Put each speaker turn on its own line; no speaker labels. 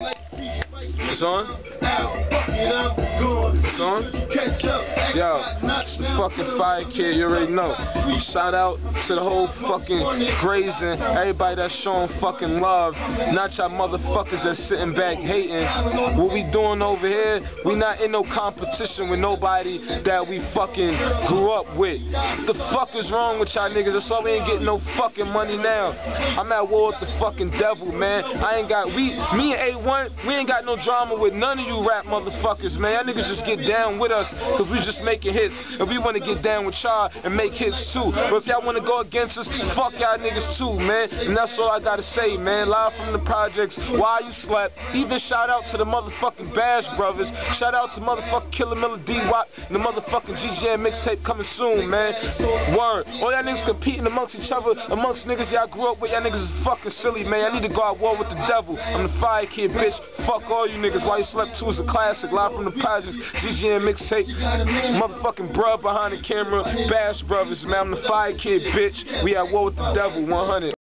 It's on? It's on? Yo, it's the fucking Fire Kidd, you already know. Shout out to the whole fucking grazing, everybody that's showing fucking love. Not y'all motherfuckers that's sitting back hating. What we doing over here, we not in no competition with nobody that we fucking grew up with. The fuck is wrong with y'all niggas? That's why we ain't getting no fucking money now. I'm at war with the fucking devil, man. I ain't got, we, me and A1, we ain't got no drama with none of you rap motherfuckers, man. Y'all niggas just get down with us because we just making hits. And we want to get down with y'all and make hits too. But if y'all want to go against us, fuck y'all niggas too, man. And that's all I got to say, man. Live from the projects, why you slept. Even shout out to the motherfucking Bash Brothers. Shout out to motherfucking Killer Miller D-Wop and the motherfucking GGN mixtape coming soon, man. Word. All y'all niggas competing amongst each other, amongst niggas y'all grew up with. Y'all niggas is fucking silly, man. I need to go out war with the devil. I'm the Fire Kidd, bitch. Fuck all you niggas. Why you slept too is a classic. Live from the projects, GGN mixtape. Motherfucking bruh behind the camera. Bash Brothers, man. I'm the Fire Kidd, bitch. We at war with the devil, 100.